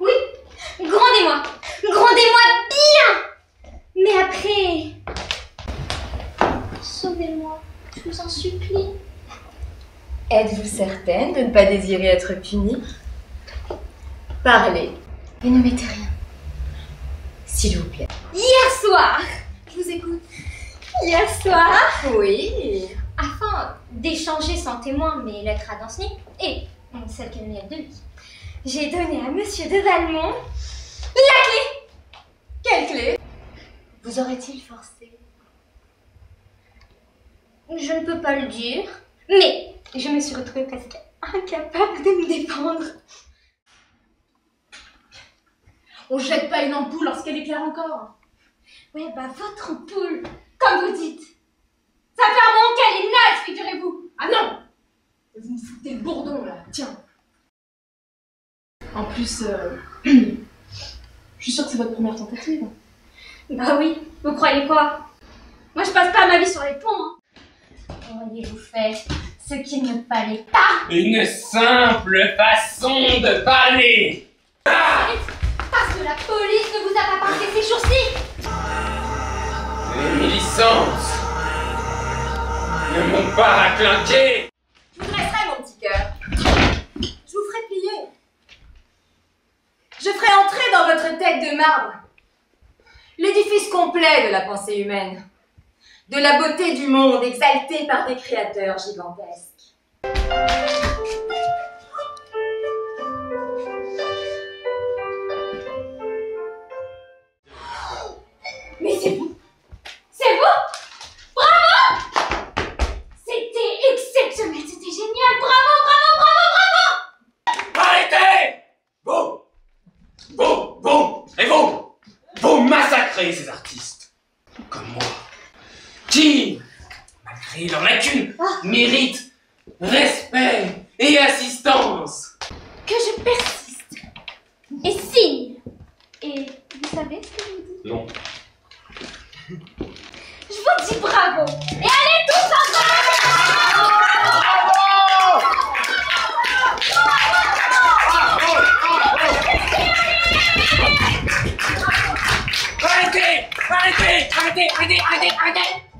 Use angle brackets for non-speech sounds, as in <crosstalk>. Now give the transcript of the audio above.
Oui, grondez-moi Grondez-moi bien Mais après... Sauvez-moi, je vous en supplie. Êtes-vous certaine de ne pas désirer être punie Parlez et ne mettez rien. S'il vous plaît. Hier soir Je vous écoute. Hier soir Oui. Afin d'échanger sans témoin mes lettres à Danceny et celles qu'elle m'y de lui, j'ai donné à Monsieur de Valmont la clé Quelle clé? Vous aurait-il forcé? Je ne peux pas le dire, mais je me suis retrouvée presque incapable de me défendre. On jette pas une ampoule lorsqu'elle éclaire encore. Ouais, bah votre ampoule, comme vous dites. Ça fait un moment qu'elle est naze, figurez-vous. Ah non Vous le bourdon là, tiens. En plus, euh, <clears throat> je suis sûre que c'est votre première tentative. Bah oui, vous croyez quoi? Moi je passe pas ma vie sur les ponts. Hein. Auriez-vous fait ce qu'il ne fallait pas? Une simple façon de parler ah Parce que la police ne vous a pas pinté ses sourcils Les militantes ne m'ont pas raclinqué Je marbre l'édifice complet de la pensée humaine, de la beauté du monde exaltée par des créateurs gigantesques. Ces artistes. Comme moi. Qui, malgré leur lacune, ah. méritent respect et assistance. Que je persiste et signe. Et vous savez ce que je vous dis? Non. Je vous dis bravo. Et Andy! Andy! Andy! Andy! Andy! Andy!